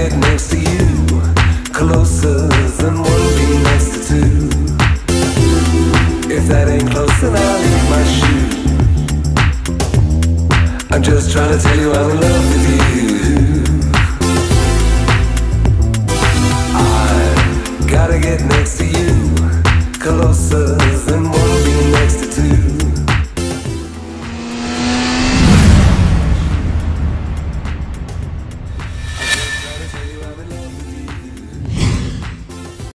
get next to you. Closer than one being next to two. If that ain't close then I'll leave my shoe. I'm just trying to tell you I'm in love with you. I gotta get next to you. Closer